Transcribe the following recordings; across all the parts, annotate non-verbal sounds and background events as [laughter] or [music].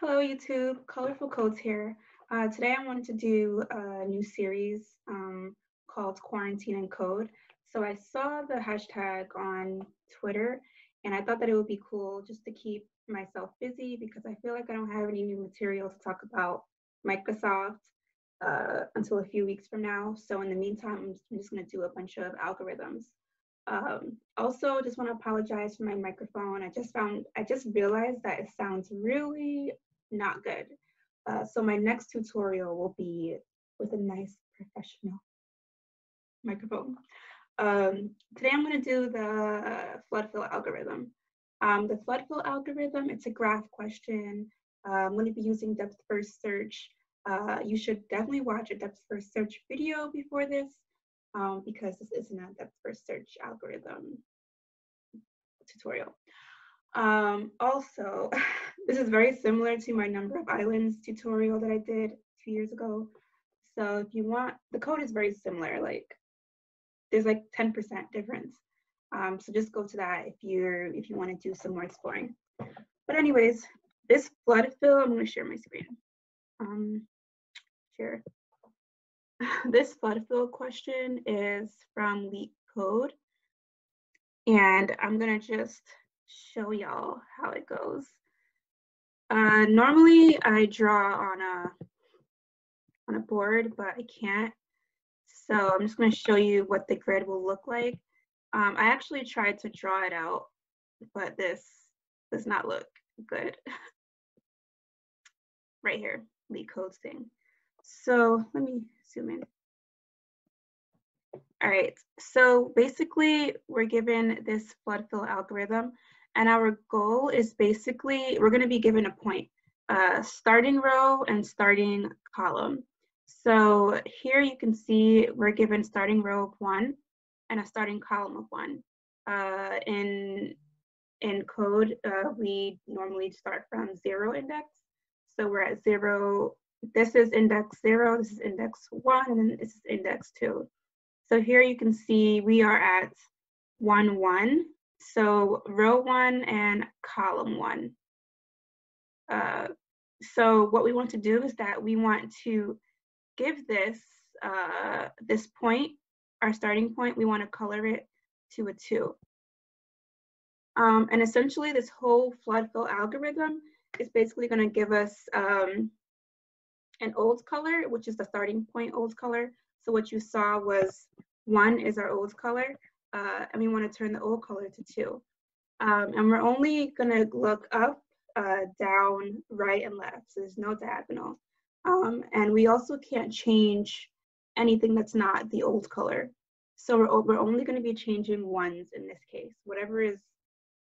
Hello YouTube, Colorful Codes here. Uh, today I wanted to do a new series um, called Quarantine and Code. So I saw the hashtag on Twitter and I thought that it would be cool just to keep myself busy because I feel like I don't have any new material to talk about Microsoft uh, until a few weeks from now. So in the meantime, I'm just going to do a bunch of algorithms. Um, also, just want to apologize for my microphone. I just found, I just realized that it sounds really not good. Uh, so my next tutorial will be with a nice professional microphone. Um, today I'm going to do the flood fill algorithm. Um, the flood fill algorithm, it's a graph question. Uh, I'm going to be using depth first search. Uh, you should definitely watch a depth first search video before this um, because this isn't a depth first search algorithm tutorial. Um, also, [laughs] this is very similar to my number of islands tutorial that I did two years ago. So if you want, the code is very similar, like there's like 10% difference. Um, so just go to that if you're if you want to do some more exploring. But anyways, this flood fill, I'm to share my screen. Um, share. [laughs] this flood fill question is from Leak Code. And I'm going to just show y'all how it goes. Uh, normally I draw on a on a board, but I can't. So I'm just going to show you what the grid will look like. Um, I actually tried to draw it out, but this does not look good. [laughs] right here, LeetCode's thing. So let me zoom in. All right, so basically we're given this flood fill algorithm and our goal is basically, we're gonna be given a point, uh, starting row and starting column. So here you can see we're given starting row of one and a starting column of one. Uh, in, in code, uh, we normally start from zero index. So we're at zero, this is index zero, this is index one, and this is index two. So here you can see we are at one, one, so row one and column one. Uh, so what we want to do is that we want to give this, uh, this point, our starting point, we want to color it to a two. Um, and essentially this whole flood fill algorithm is basically going to give us um, an old color, which is the starting point old color. So what you saw was one is our old color, uh, and we want to turn the old color to two. Um, and we're only going to look up, uh, down, right, and left. So there's no diagonal. Um, and we also can't change anything that's not the old color. So we're, we're only going to be changing ones in this case. Whatever is,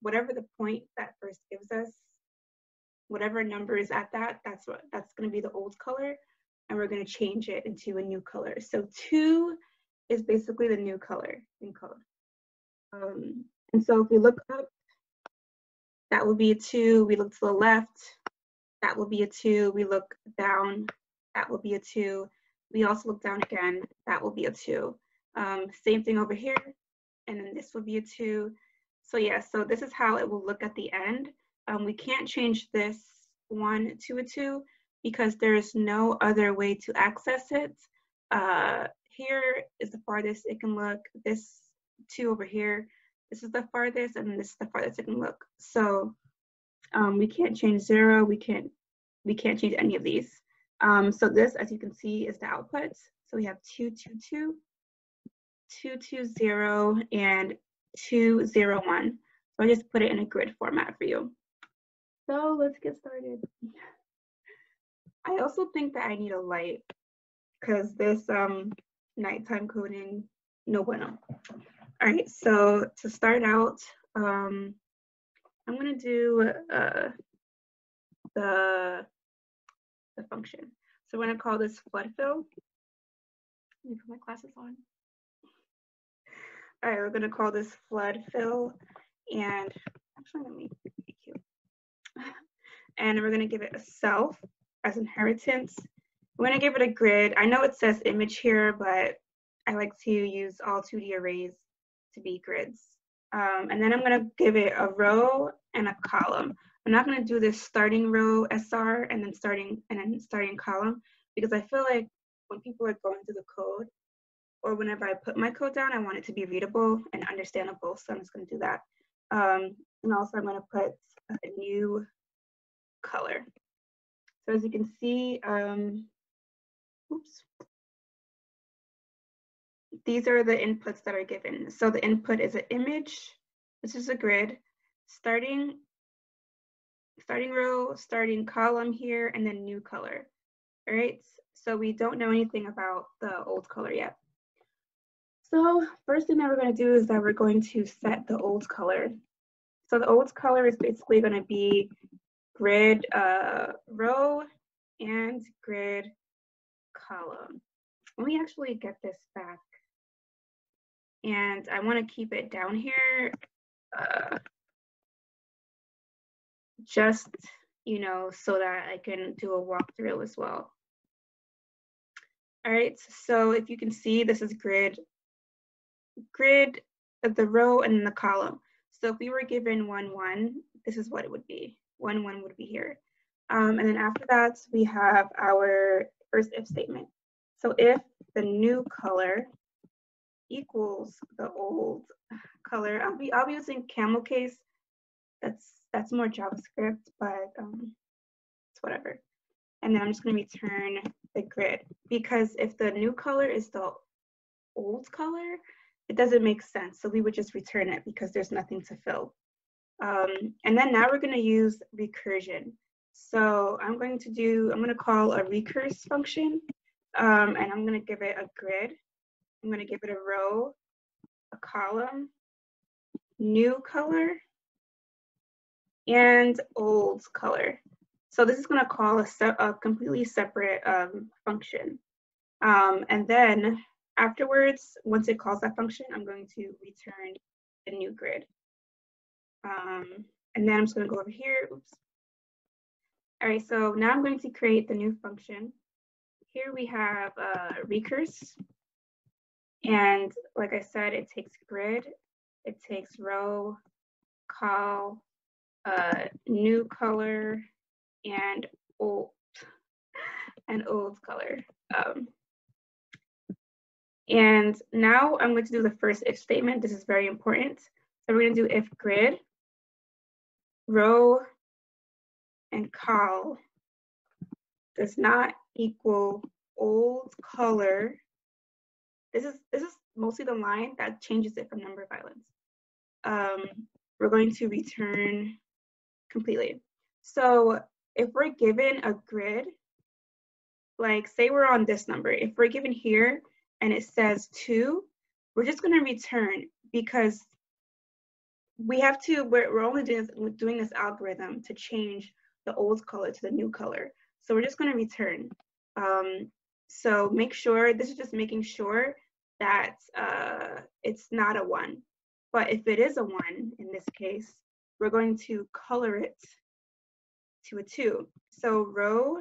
whatever the point that first gives us, whatever number is at that, that's what that's going to be the old color, and we're going to change it into a new color. So two is basically the new color in code. Um, and so if we look up, that will be a two. We look to the left, that will be a two. We look down, that will be a two. We also look down again, that will be a two. Um, same thing over here, and then this will be a two. So yeah, so this is how it will look at the end. Um, we can't change this one to a two because there is no other way to access it. Uh, here is the farthest it can look. This two over here, this is the farthest, and this is the farthest it can look. So um, we can't change zero. We can't we can't change any of these. Um, so this, as you can see, is the output. So we have two two two, two two zero, and two zero one. So I just put it in a grid format for you. So let's get started. I also think that I need a light because this um, nighttime coding, no bueno. All right, so to start out, um, I'm gonna do uh, the, the function. So we're gonna call this flood fill. Let me put my glasses on. All right, we're gonna call this flood fill and actually let me be cute. And we're gonna give it a self as inheritance we're gonna give it a grid. I know it says image here, but I like to use all 2D arrays to be grids. Um, and then I'm gonna give it a row and a column. I'm not gonna do this starting row SR and then starting and then starting column because I feel like when people are going through the code or whenever I put my code down, I want it to be readable and understandable. So I'm just gonna do that. Um, and also I'm gonna put a new color. So as you can see, um, oops, these are the inputs that are given. So the input is an image, this is a grid, starting, starting row, starting column here, and then new color. All right, so we don't know anything about the old color yet. So first thing that we're gonna do is that we're going to set the old color. So the old color is basically gonna be grid uh, row and grid column. Let me actually get this back. And I want to keep it down here uh, just, you know, so that I can do a walkthrough as well. All right, so if you can see, this is grid, grid of the row and the column. So if we were given one, one, this is what it would be. One, one would be here. Um, and then after that, we have our first if statement. So if the new color equals the old color. I'll be I'll be using camel case. That's that's more JavaScript, but um, it's whatever. And then I'm just going to return the grid because if the new color is the old color, it doesn't make sense. So we would just return it because there's nothing to fill. Um, and then now we're going to use recursion. So I'm going to do, I'm going to call a recurse function um, and I'm going to give it a grid I'm going to give it a row, a column, new color, and old color. So this is going to call a, a completely separate um, function. Um, and then afterwards, once it calls that function, I'm going to return the new grid. Um, and then I'm just going to go over here. Oops. All right, so now I'm going to create the new function. Here we have uh, recurse. And like I said, it takes grid, it takes row, call, uh, new color, and old, [laughs] and old color. Um, and now I'm going to do the first if statement. This is very important. So we're going to do if grid, row, and call does not equal old color this is this is mostly the line that changes it from number of islands. Um, we're going to return completely. So if we're given a grid, like say we're on this number, if we're given here and it says two, we're just gonna return because we have to, we're, we're only doing, doing this algorithm to change the old color to the new color. So we're just gonna return. Um, so make sure, this is just making sure that uh, it's not a one. But if it is a one, in this case, we're going to color it to a two. So row,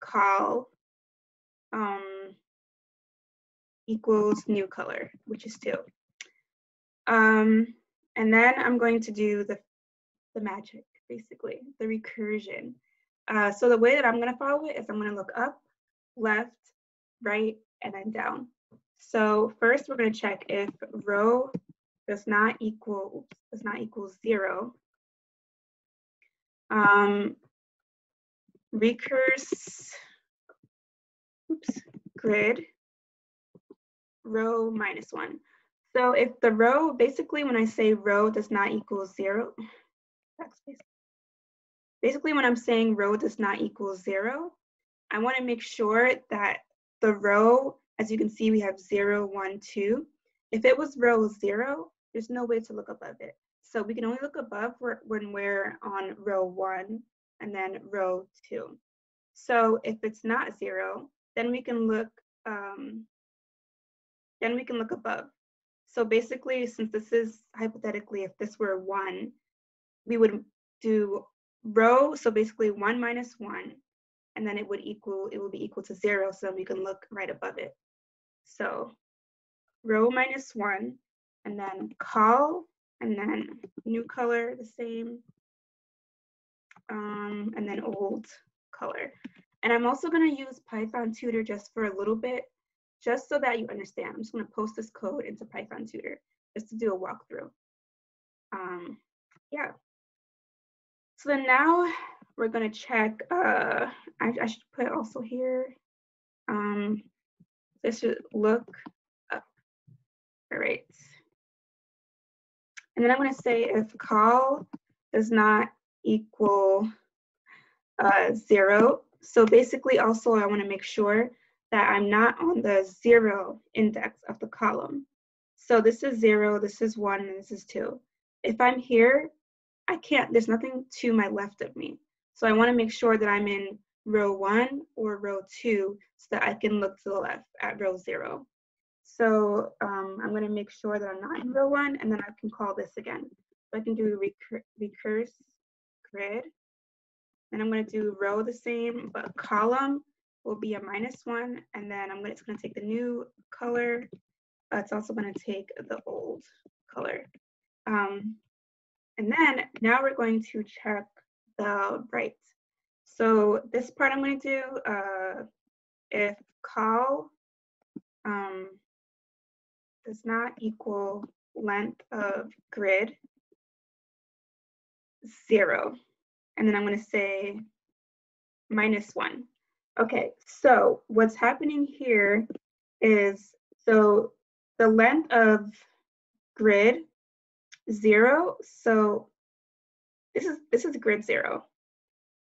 call, um, equals new color, which is two. Um, and then I'm going to do the, the magic, basically, the recursion. Uh, so the way that I'm gonna follow it is I'm gonna look up, left, right, and then down. So first we're going to check if row does not equal oops, does not equal zero. Um, recurse oops, grid row minus one. So if the row, basically when I say row does not equal zero, basically when I'm saying row does not equal zero, I want to make sure that the row as you can see, we have zero, one, two. If it was row zero, there's no way to look above it. So we can only look above when we're on row one and then row two. So if it's not zero, then we can look, um, then we can look above. So basically, since this is hypothetically, if this were one, we would do row, so basically one minus one, and then it would equal, it would be equal to zero, so we can look right above it. So row minus one, and then call, and then new color the same, um, and then old color. And I'm also gonna use Python Tutor just for a little bit, just so that you understand. I'm just gonna post this code into Python Tutor just to do a walkthrough. Um, yeah. So then now we're gonna check, uh, I, I should put also here, um, this should look up. All right. And then I'm gonna say if call does not equal uh, zero. So basically also I wanna make sure that I'm not on the zero index of the column. So this is zero, this is one, and this is two. If I'm here, I can't, there's nothing to my left of me. So I wanna make sure that I'm in row one or row two so that I can look to the left at row zero. So um, I'm gonna make sure that I'm not in row one and then I can call this again. So I can do recur recurse grid. And I'm gonna do row the same, but column will be a minus one. And then I'm gonna, it's gonna take the new color. Uh, it's also gonna take the old color. Um, and then now we're going to check the right. So this part I'm going to do, uh, if call um, does not equal length of grid zero. And then I'm going to say minus one. Okay, so what's happening here is, so the length of grid zero, so this is, this is grid zero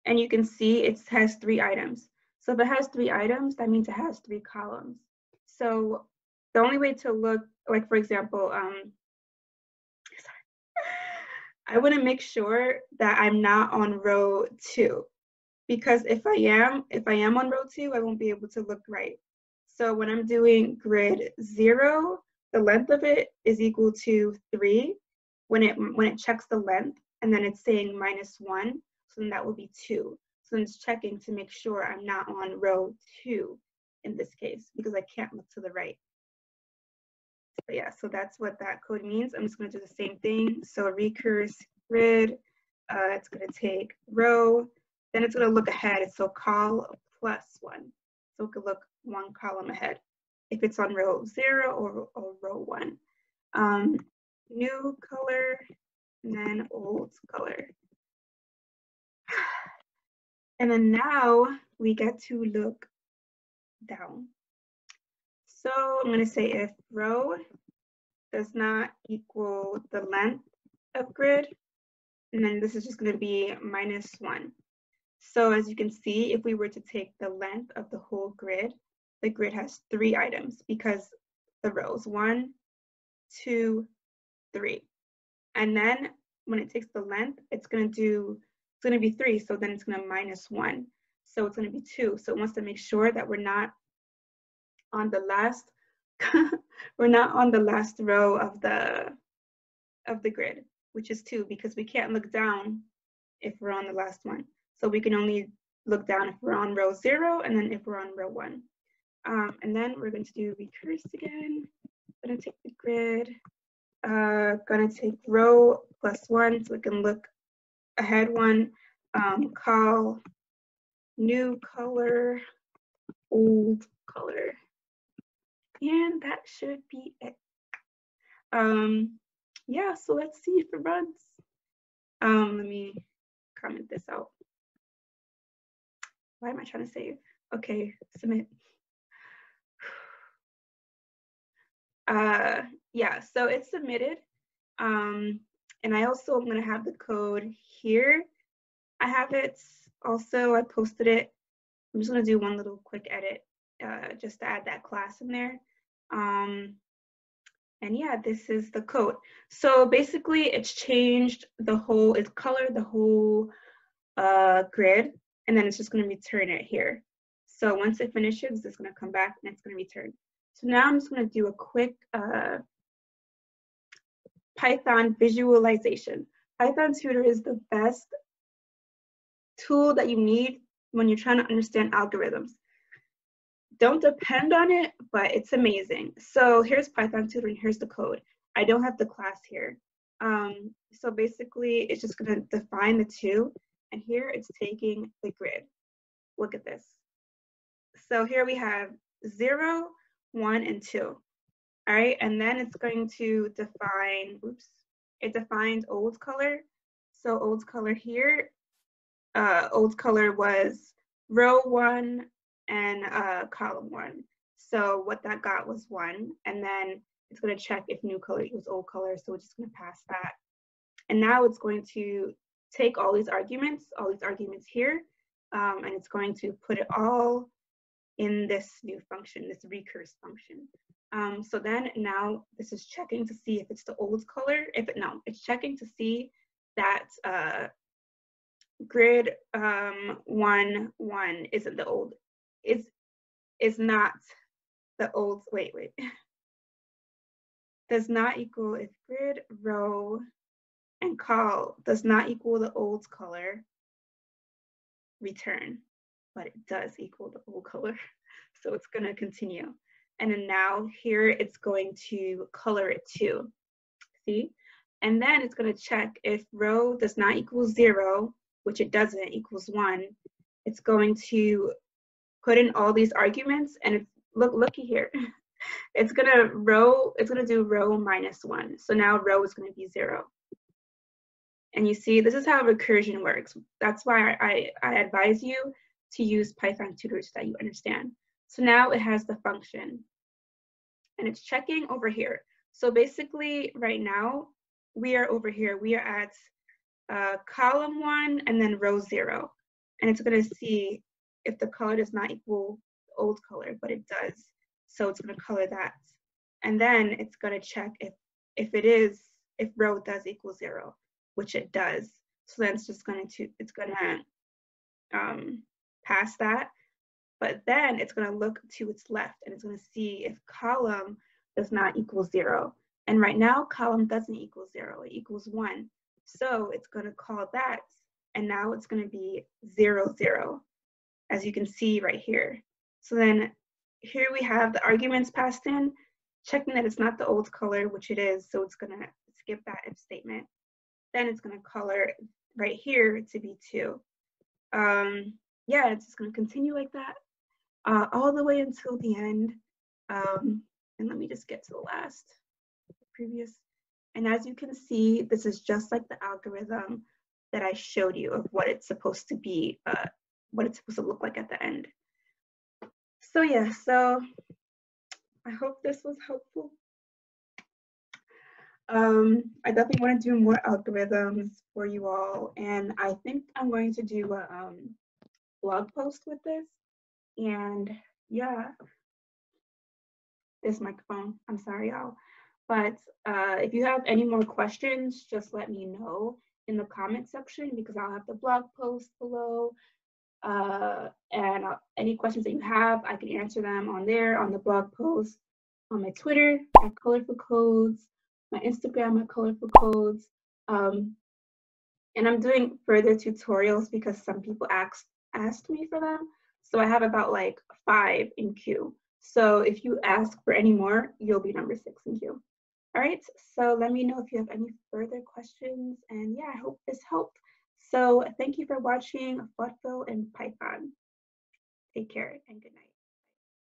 and you can see it has three items. So if it has three items, that means it has three columns. So the only way to look, like for example, um, [laughs] I want to make sure that I'm not on row two, because if I am, if I am on row two, I won't be able to look right. So when I'm doing grid zero, the length of it is equal to three when it when it checks the length, and then it's saying minus one so then that will be two. So it's checking to make sure I'm not on row two in this case because I can't look to the right. So yeah, so that's what that code means. I'm just gonna do the same thing. So recurse grid, uh, it's gonna take row, then it's gonna look ahead. So call plus one. So it could look one column ahead if it's on row zero or, or row one. Um, new color, and then old color. And then now we get to look down. So I'm going to say if row does not equal the length of grid, and then this is just going to be minus one. So as you can see, if we were to take the length of the whole grid, the grid has three items because the rows, one, two, three. And then when it takes the length, it's going to do going to be three, so then it's going to minus one. So it's going to be two. So it wants to make sure that we're not on the last, [laughs] we're not on the last row of the, of the grid, which is two, because we can't look down if we're on the last one. So we can only look down if we're on row zero, and then if we're on row one. Um, and then we're going to do recurse again. Gonna take the grid, uh, gonna take row plus one so we can look ahead one um, call new color, old color. And that should be it. Um, yeah, so let's see if it runs. Um, let me comment this out. Why am I trying to save? Okay, submit. [sighs] Uh, yeah, so it's submitted. Um, and I also am going to have the code here. I have it also, I posted it. I'm just going to do one little quick edit uh, just to add that class in there. Um, and yeah, this is the code. So basically it's changed the whole, it's colored the whole uh, grid, and then it's just gonna return it here. So once it finishes, it's gonna come back and it's gonna return. So now I'm just gonna do a quick uh, Python visualization. Python Tutor is the best tool that you need when you're trying to understand algorithms. Don't depend on it, but it's amazing. So here's Python Tutor and here's the code. I don't have the class here. Um, so basically, it's just going to define the two. and here it's taking the grid. Look at this. So here we have zero, one, and two. All right, and then it's going to define, oops, it defines old color. So old color here, uh, old color was row one and uh, column one. So what that got was one, and then it's gonna check if new color equals old color, so we're just gonna pass that. And now it's going to take all these arguments, all these arguments here, um, and it's going to put it all in this new function, this recurse function. Um, so then now this is checking to see if it's the old color. If it, no, it's checking to see that uh, grid um, one one isn't the old, is is not the old, wait, wait. does not equal if grid row and col does not equal the old color, return, but it does equal the old color. [laughs] So it's gonna continue. And then now here it's going to color it too, see? And then it's gonna check if row does not equal zero, which it doesn't, equals one, it's going to put in all these arguments and it's, look, looky here. [laughs] It's gonna row, it's gonna do row minus one. So now row is gonna be zero. And you see, this is how recursion works. That's why I, I advise you to use Python tutors that you understand. So now it has the function and it's checking over here. So basically right now, we are over here, we are at uh, column one and then row zero. And it's gonna see if the color does not equal old color, but it does. So it's gonna color that. And then it's gonna check if, if it is, if row does equal zero, which it does. So then it's just going to, it's gonna um, pass that. But then it's gonna look to its left and it's gonna see if column does not equal zero. And right now, column doesn't equal zero, it equals one. So it's gonna call that, and now it's gonna be zero, zero, as you can see right here. So then here we have the arguments passed in, checking that it's not the old color, which it is, so it's gonna skip that if statement. Then it's gonna color right here to be two. Um, yeah, it's just gonna continue like that uh, all the way until the end. Um, and let me just get to the last previous. And as you can see, this is just like the algorithm that I showed you of what it's supposed to be, uh, what it's supposed to look like at the end. So yeah, so I hope this was helpful. Um, I definitely want to do more algorithms for you all, and I think I'm going to do a um, blog post with this. And yeah, this microphone, I'm sorry, y'all. But uh, if you have any more questions, just let me know in the comment section because I'll have the blog post below. Uh, and uh, any questions that you have, I can answer them on there, on the blog post, on my Twitter at Colorful Codes, my Instagram at Colorful Codes. Um, and I'm doing further tutorials because some people asked asked me for them. So I have about like five in queue. So if you ask for any more, you'll be number six in queue. All right, so let me know if you have any further questions. And yeah, I hope this helped. So thank you for watching flood fill and Python. Take care and good night.